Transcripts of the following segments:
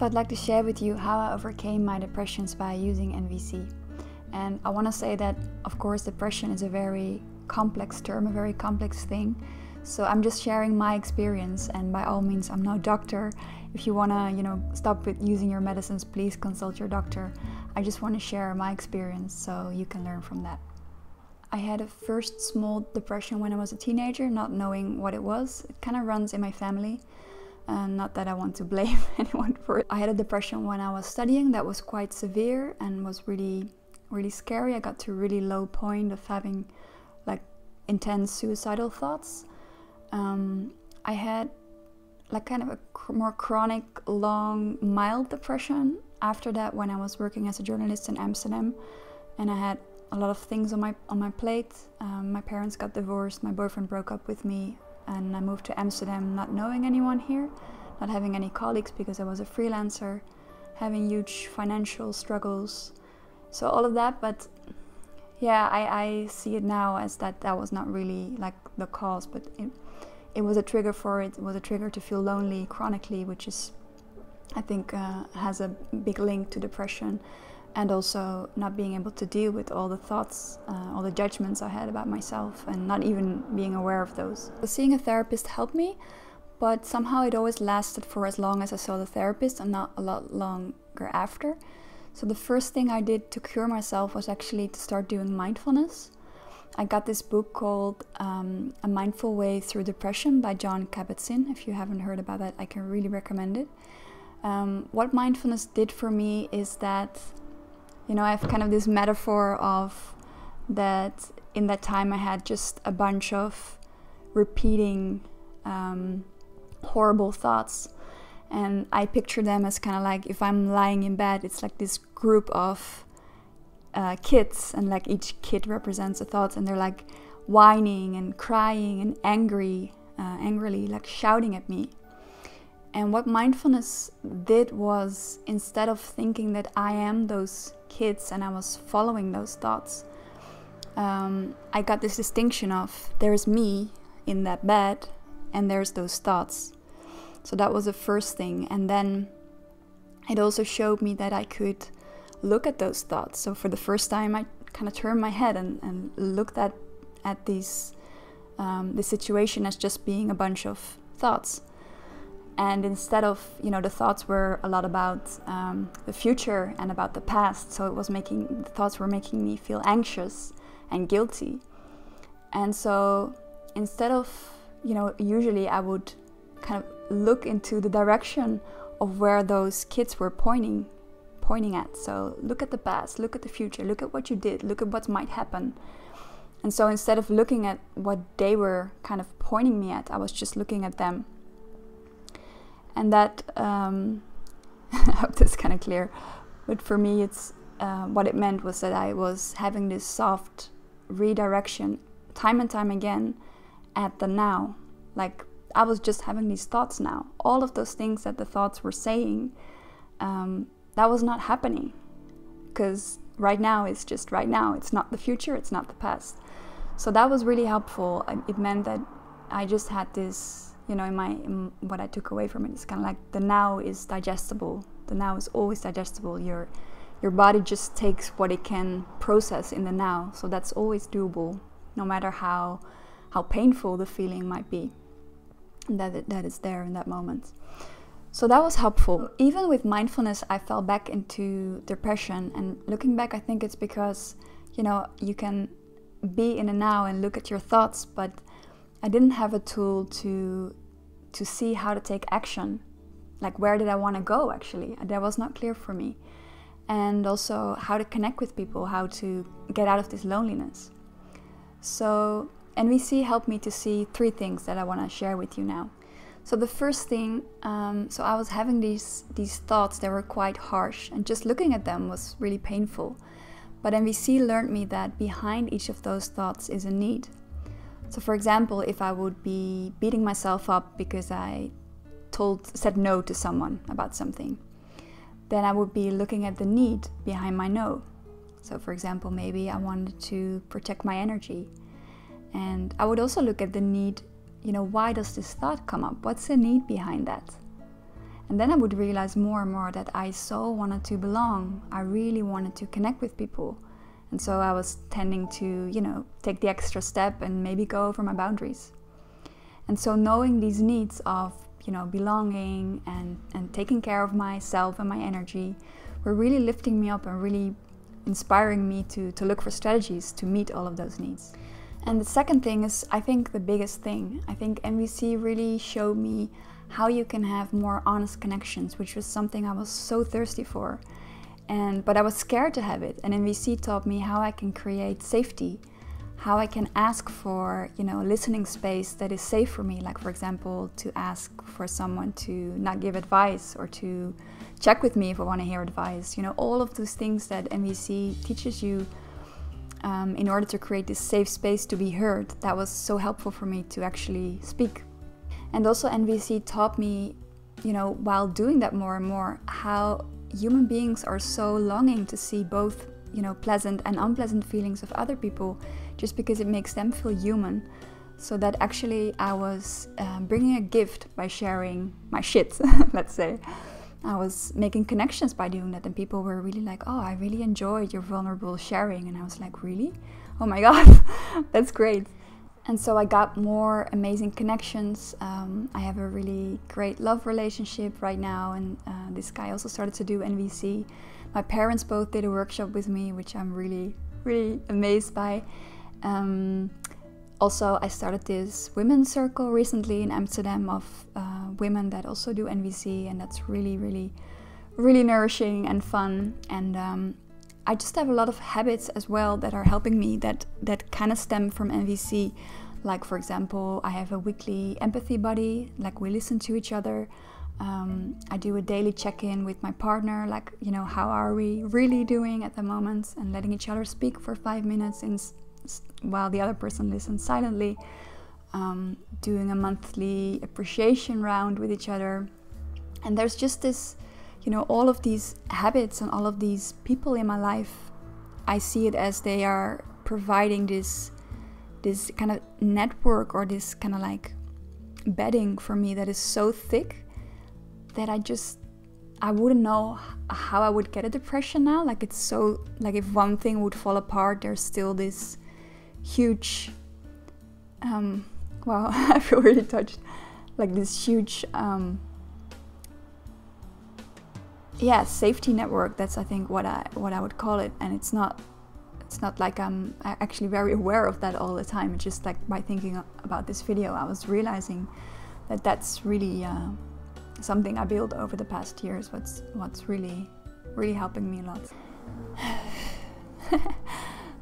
So I'd like to share with you how I overcame my depressions by using NVC. And I want to say that, of course, depression is a very complex term, a very complex thing. So I'm just sharing my experience, and by all means, I'm no doctor. If you want to, you know, stop with using your medicines, please consult your doctor. I just want to share my experience so you can learn from that. I had a first small depression when I was a teenager, not knowing what it was. It kind of runs in my family. Uh, not that I want to blame anyone for it. I had a depression when I was studying that was quite severe and was really, really scary. I got to a really low point of having like intense suicidal thoughts. Um, I had like kind of a cr- more chronic, long, mild depression after that when I was working as a journalist in Amsterdam, and I had a lot of things on my on my plate. Um, my parents got divorced. My boyfriend broke up with me and I moved to Amsterdam not knowing anyone here, not having any colleagues because I was a freelancer, having huge financial struggles. So all of that, but yeah, I, I see it now as that that was not really like the cause, but it, it was a trigger for it. It was a trigger to feel lonely chronically, which is, I think, uh, has a big link to depression and also not being able to deal with all the thoughts, uh, all the judgments I had about myself, and not even being aware of those. Seeing a therapist helped me, but somehow it always lasted for as long as I saw the therapist and not a lot longer after. So the first thing I did to cure myself was actually to start doing mindfulness. I got this book called um, A Mindful Way Through Depression by Jon Kabat-Zinn. If you haven't heard about that, I can really recommend it. Um, what mindfulness did for me is that you know, I have kind of this metaphor of that in that time I had just a bunch of repeating um, horrible thoughts. And I picture them as kind of like if I'm lying in bed, it's like this group of uh, kids, and like each kid represents a thought, and they're like whining and crying and angry, uh, angrily, like shouting at me. And what mindfulness did was instead of thinking that I am those kids and I was following those thoughts, um, I got this distinction of there's me in that bed and there's those thoughts. So that was the first thing. And then it also showed me that I could look at those thoughts. So for the first time, I kind of turned my head and, and looked at, at these, um, the situation as just being a bunch of thoughts and instead of you know the thoughts were a lot about um, the future and about the past so it was making the thoughts were making me feel anxious and guilty. And so instead of you know usually i would kind of look into the direction of where those kids were pointing pointing at. So look at the past look at the future look at what you did look at what might happen. And so instead of looking at what they were kind of pointing me at i was just looking at them and that um, I hope that's kind of clear. But for me, it's uh, what it meant was that I was having this soft redirection time and time again at the now. Like I was just having these thoughts now. All of those things that the thoughts were saying, um, that was not happening. Because right now is just right now. It's not the future, it's not the past. So that was really helpful. It meant that I just had this you know, in my what I took away from it is kind of like the now is digestible. The now is always digestible. Your your body just takes what it can process in the now, so that's always doable, no matter how how painful the feeling might be. That it, that is there in that moment. So that was helpful. Even with mindfulness, I fell back into depression. And looking back, I think it's because, you know, you can be in the now and look at your thoughts, but I didn't have a tool to to see how to take action. Like where did I want to go actually? That was not clear for me. And also how to connect with people, how to get out of this loneliness. So NVC helped me to see three things that I want to share with you now. So the first thing, um, so I was having these these thoughts that were quite harsh, and just looking at them was really painful. But NVC learned me that behind each of those thoughts is a need. So, for example, if I would be beating myself up because I told said no to someone about something, then I would be looking at the need behind my no. So, for example, maybe I wanted to protect my energy. And I would also look at the need, you know, why does this thought come up? What's the need behind that? And then I would realize more and more that I so wanted to belong. I really wanted to connect with people. And so I was tending to, you know, take the extra step and maybe go over my boundaries. And so knowing these needs of, you know, belonging and, and taking care of myself and my energy were really lifting me up and really inspiring me to, to look for strategies to meet all of those needs. And the second thing is, I think, the biggest thing. I think NVC really showed me how you can have more honest connections, which was something I was so thirsty for. And but I was scared to have it. And NVC taught me how I can create safety, how I can ask for, you know, listening space that is safe for me. Like for example, to ask for someone to not give advice or to check with me if I want to hear advice. You know, all of those things that NVC teaches you um, in order to create this safe space to be heard. That was so helpful for me to actually speak. And also, NVC taught me, you know, while doing that more and more, how human beings are so longing to see both, you know, pleasant and unpleasant feelings of other people just because it makes them feel human. So that actually I was uh, bringing a gift by sharing my shit, let's say. I was making connections by doing that, and people were really like, Oh, I really enjoyed your vulnerable sharing. And I was like, Really? Oh my God, that's great. And so I got more amazing connections. Um, I have a really great love relationship right now, and uh, this guy also started to do NVC. My parents both did a workshop with me, which I'm really, really amazed by. Um, also, I started this women's circle recently in Amsterdam of uh, women that also do NVC, and that's really, really, really nourishing and fun. And um, I just have a lot of habits as well that are helping me that that kind of stem from NVC. Like for example, I have a weekly empathy buddy. Like we listen to each other. Um, I do a daily check-in with my partner. Like you know, how are we really doing at the moment, and letting each other speak for five minutes in while the other person listens silently, um, doing a monthly appreciation round with each other. And there's just this, you know, all of these habits and all of these people in my life, I see it as they are providing this this kind of network or this kind of like bedding for me that is so thick that I just I wouldn't know how I would get a depression now. Like it's so like if one thing would fall apart, there's still this huge um, wow i feel really touched like this huge um, yeah safety network that's i think what i what i would call it. And it's not it's not like i'm actually very aware of that all the time. It's just like by thinking about this video i was realizing that that's really uh, something i built over the past years what's what's really really helping me a lot.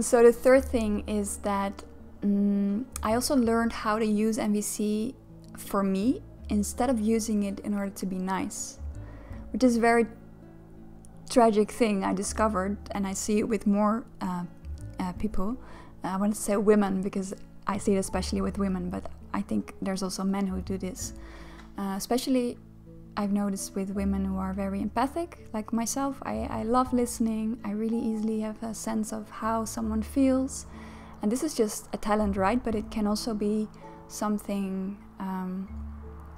So the third thing is that um, I also learned how to use NVC for me instead of using it in order to be nice, which is very tragic thing I discovered, and I see it with more uh, uh, people. I want to say women because I see it especially with women, but I think there's also men who do this, uh, especially I've noticed with women who are very empathic, like myself, I, I love listening. I really easily have a sense of how someone feels. And this is just a talent, right? But it can also be something, um,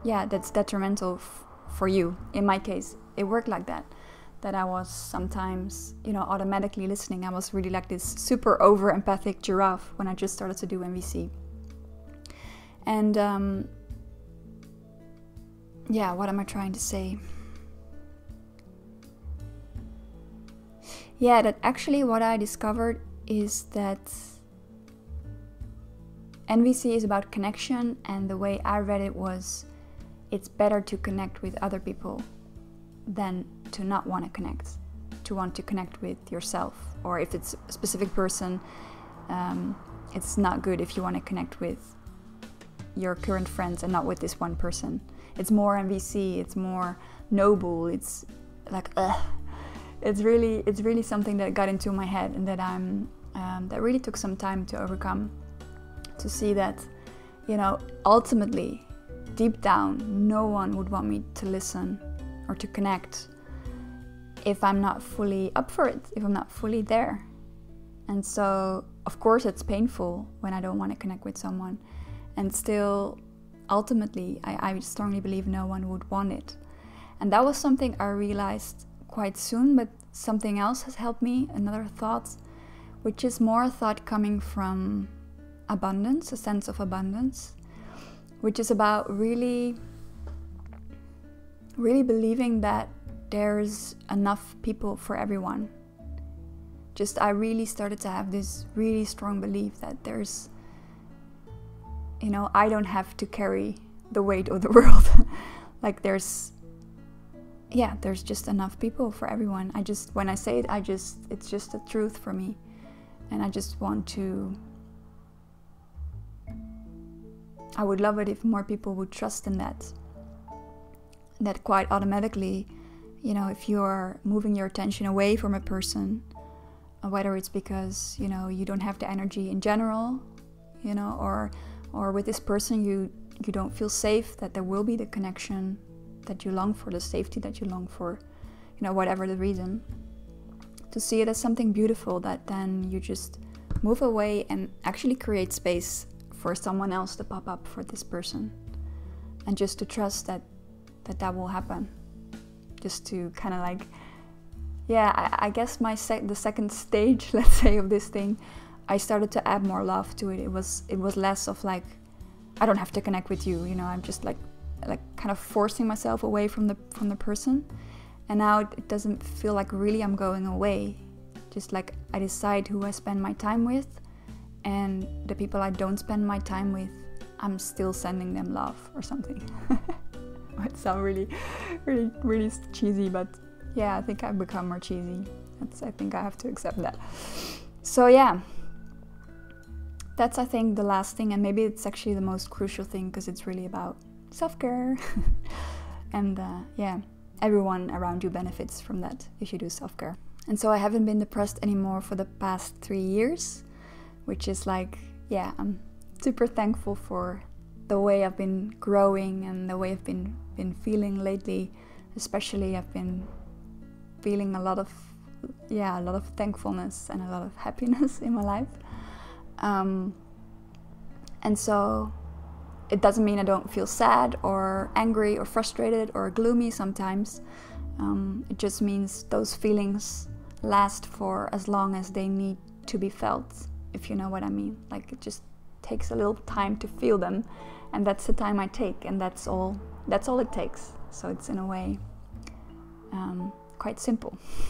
yeah, that's detrimental for you. In my case, it worked like that. That I was sometimes, you know, automatically listening. I was really like this super over empathic giraffe when I just started to do NVC. And um, yeah, what am I trying to say? Yeah, that actually what I discovered is that NVC is about connection, and the way I read it was it's better to connect with other people than to not want to connect, to want to connect with yourself. Or if it's a specific person, um, it's not good if you want to connect with your current friends and not with this one person it's more NVC, it's more noble, it's like ugh. It's really it's really something that got into my head and that I'm um, that really took some time to overcome. To see that, you know, ultimately, deep down, no one would want me to listen or to connect if I'm not fully up for it, if I'm not fully there. And so, of course, it's painful when I don't want to connect with someone. And still, ultimately, I, I strongly believe no one would want it. And that was something I realized quite soon, but something else has helped me, another thought, which is more a thought coming from abundance, a sense of abundance, which is about really, really believing that there's enough people for everyone. Just, I really started to have this really strong belief that there's, you know, I don't have to carry the weight of the world. like, there's yeah, there's just enough people for everyone. I just, when I say it, I just, it's just the truth for me. And I just want to, I would love it if more people would trust in that. That quite automatically, you know, if you're moving your attention away from a person, uh, whether it's because, you know, you don't have the energy in general, you know, or, or with this person you, you don't feel safe, that there will be the connection that you long for, the safety that you long for, you know, whatever the reason. To see it as something beautiful that then you just move away and actually create space for someone else to pop up for this person. And just to trust that that, that will happen. Just to kind of like, yeah, I, I guess my sec- the second stage, let's say, of this thing, I started to add more love to it. It was it was less of like, I don't have to connect with you, you know. I'm just like like kind of forcing myself away from the from the person and now it doesn't feel like really I'm going away just like I decide who I spend my time with and the people I don't spend my time with I'm still sending them love or something it sounds really really really cheesy but yeah I think I've become more cheesy that's I think I have to accept that so yeah that's I think the last thing and maybe it's actually the most crucial thing because it's really about self care. and uh, yeah, everyone around you benefits from that if you do self care. And so I haven't been depressed anymore for the past three years, which is like, yeah, I'm super thankful for the way I've been growing and the way I've been been feeling lately. Especially, I've been feeling a lot of, yeah, a lot of thankfulness and a lot of happiness in my life. Um, and so it doesn't mean I don't feel sad or angry or frustrated or gloomy sometimes. Um, it just means those feelings last for as long as they need to be felt, if you know what I mean. Like it just takes a little time to feel them, and that's the time I take, and that's all. That's all it takes. So it's in a way um, quite simple.